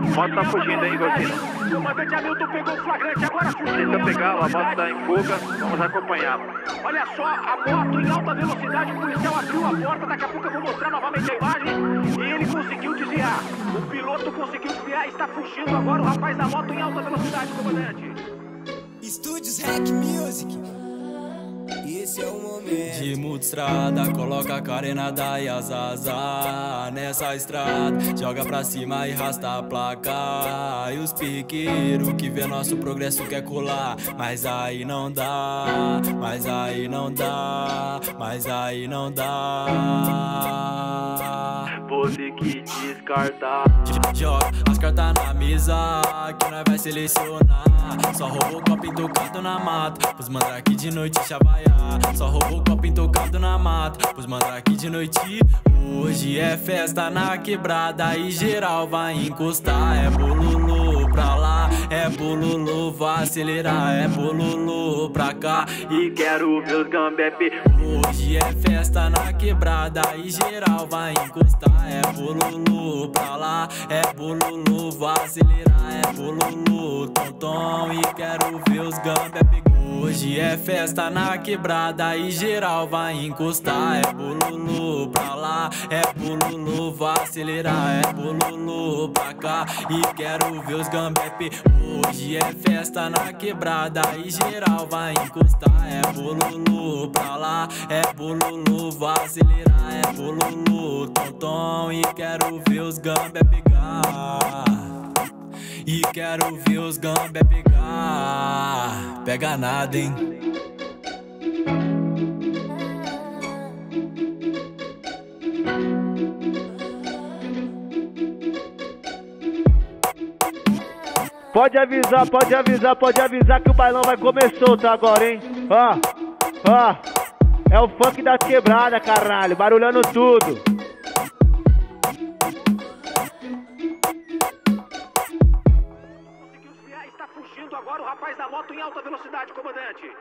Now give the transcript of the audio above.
moto tá fugindo, hein, Gordinho? Comandante Hamilton pegou o flagrante, agora fugindo. Tenta pegá-lo, a moto tá em fuga, vamos acompanhá-lo. Olha só, a moto em alta velocidade, o policial abriu a porta, daqui a pouco eu vou mostrar novamente a imagem. E ele conseguiu desviar. O piloto conseguiu desviar, está fugindo agora o rapaz da moto em alta velocidade, comandante. Estúdios Hack Music. Esse é o momento. De multistrada, coloca a carena da Yazaza nessa estrada. Joga pra cima e rasta a placa. E os piqueiros que vê nosso progresso quer colar. Mas aí não dá, mas aí não dá, mas aí não dá. Você que descartar. Joga as cartas na mesa que nós vai selecionar. Só roubou copo intocado na mata. Pros mandrake de noite chavaiar. Só roubou copo intocado na mata. Pros mandrake de noite. Hoje é festa na quebrada e geral vai encostar. É bolulu pra lá, é bolulu, vai acelerar. É bolulu pra cá E quero ver os gambep. Hoje é festa na quebrada e geral vai encostar. É bolulu pra lá, é bolulu, vai acelerar. É bolulu, tom tom e quero ver os gambé Hoje é festa na quebrada e geral vai encostar. É bolulu pra lá, é bolulu, vai acelerar. É bolulu pra cá e quero ver os gambep. Hoje é festa na quebrada e geral vai encostar. É bolulu pra lá, é bolulu, vai acelerar. É bolulu, tom tom e quero ver os gambé pegar. E quero ver os gambé pegar. Pega nada, hein? Pode avisar, pode avisar, pode avisar que o bailão vai começar tá agora, hein? Ó, ó. É o funk da quebrada, caralho. Barulhando tudo. Agora o rapaz da moto em alta velocidade, comandante.